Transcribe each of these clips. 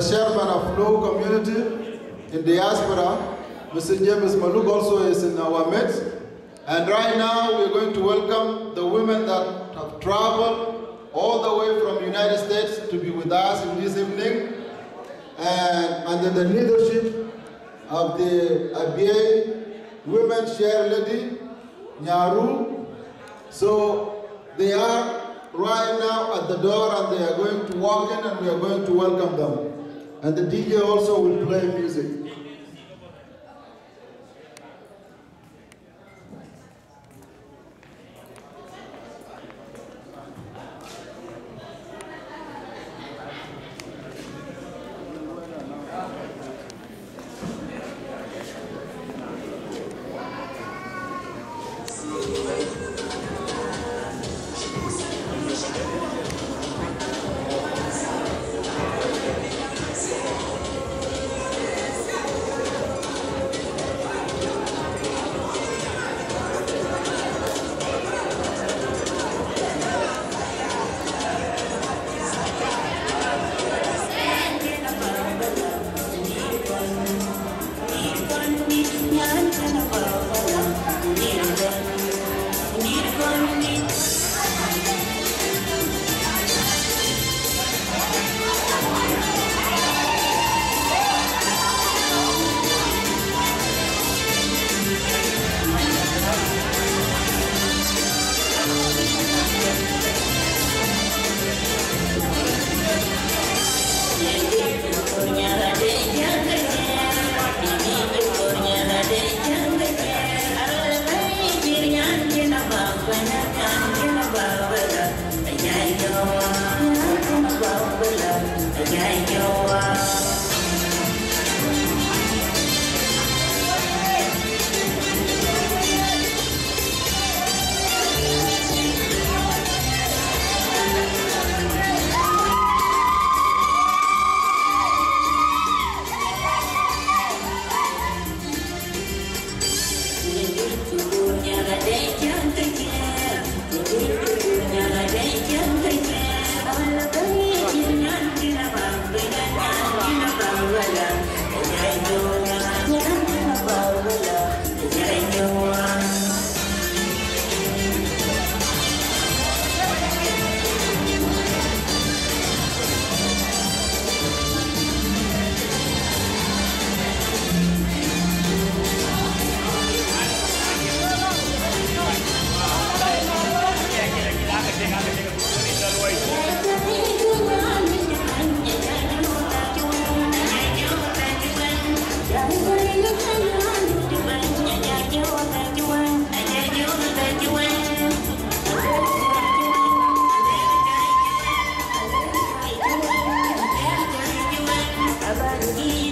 the chairman of Flow community in diaspora, Mr. James Maluk also is in our midst. And right now, we're going to welcome the women that have traveled all the way from United States to be with us in this evening. And under the leadership of the ABA Women Share Lady, Nyaru. So they are right now at the door and they are going to walk in and we are going to welcome them. And the DJ also will play music. But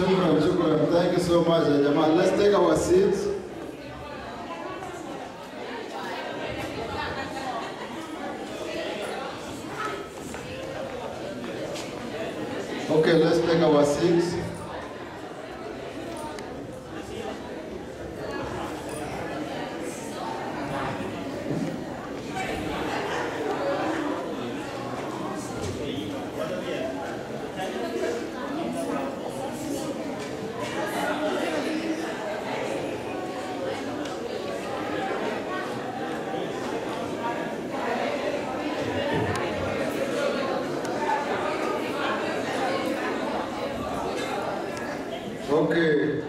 Shukran, shukran. Thank you so much, ya jamaa. Let's take our seats. Okay, let's take our seats. Okay.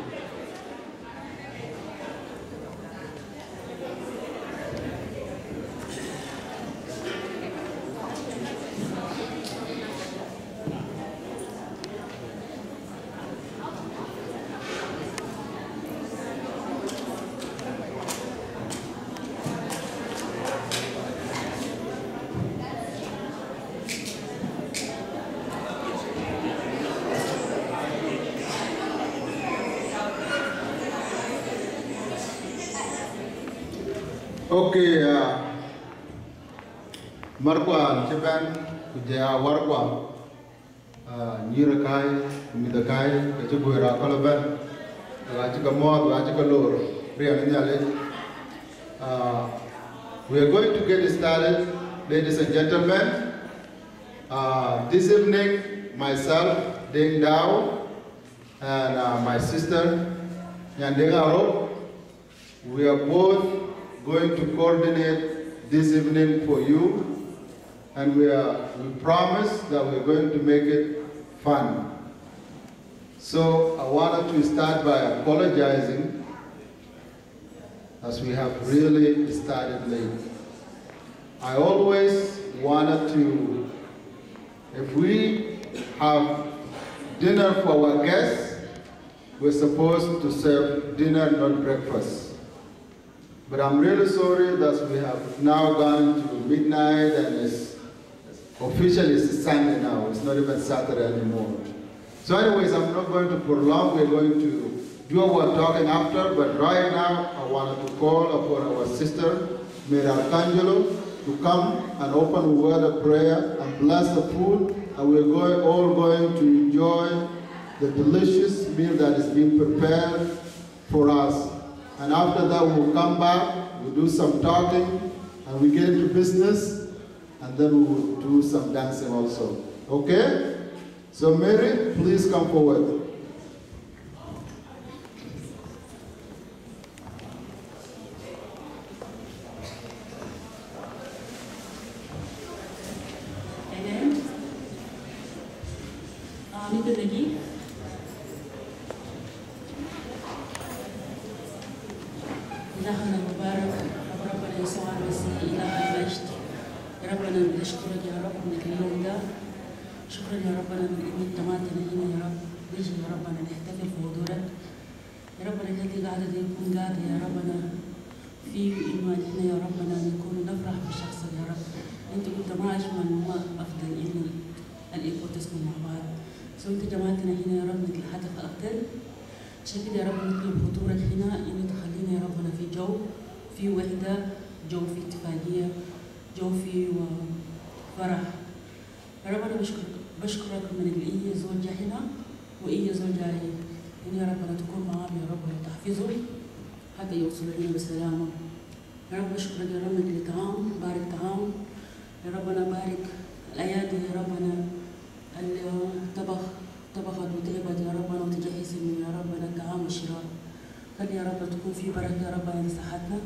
Okay, uh, Markwa, Japan, Kujaya Warkwa, uh, Nyirakai, Midakai, Kachuguera, Kalaban, Rachikamod, Rachikalor, Priyananyale. Uh, we are going to get started, ladies and gentlemen. Uh, this evening, myself, Deng Dao, and uh, my sister, Nyandeng Arop, we are both going to coordinate this evening for you, and we, are, we promise that we're going to make it fun. So I wanted to start by apologizing as we have really started late. I always wanted to, if we have dinner for our guests, we're supposed to serve dinner, not breakfast. But I'm really sorry that we have now gone to midnight and it's officially Sunday now. It's not even Saturday anymore. So anyways, I'm not going to prolong. We're going to do our talking after. But right now, I wanted to call upon our sister, Mary Arcangelo, to come and open a word of prayer and bless the food. And we're going, all going to enjoy the delicious meal that is being prepared for us. And after that, we'll come back, we'll do some talking, and we get into business, and then we will do some dancing also. Okay? So Mary, please come forward. إلهنا المبارك. رب ربنا يسوع المسيح إله المجد يا ربنا بنشكرك يا رب من اليوم ده. شكرا يا ربنا من إن أنت معتنا هنا يا رب. نجي يا ربنا نحتفل في حضورك. يا ربنا الذي قاعدة دي يكون قاعدة يا ربنا. في إيمان هنا يا ربنا نكون نفرح بشخصك يا رب. أنت كنت ما أجمل وما أفضل إن الإخوة تسكن مع بعض. سو أنت جماعتنا هنا يا رب هدف أفضل عشان يا رب نطلب حضورك هنا إن تخلينا يا ربنا في جو في وحدة جو في اتفاقية جو في فرح. يا رب أنا بشكر بشكرك من الإيه زوجة هنا وإيه زوجة إن يا ربنا تكون معاهم يا رب وتحفظهم. حتى يوصلوا لنا بسلامة يا رب بشكرك يا رب من الطعام بارك طعام. يا ربنا بارك الأيادي يا ربنا اللي طبخ طبخت وتعبت يا ربنا وتجهز من يا ربنا الطعام والشراب خلي يا رب تكون في بركة يا ربنا لصحتنا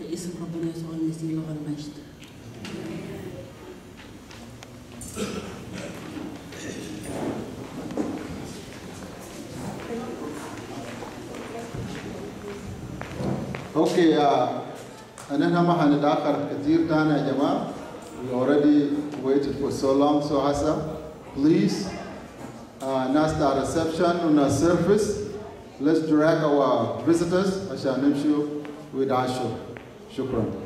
باسم ربنا يسوع المسيح له المجد. Okay, uh, أنا ما هنتأخر كثير تاني يا جماعة. We already waited for so long, so Hassan, please, NASTA reception on the surface. Let's direct our visitors, Asha Nimshu, with Asho. Shukran.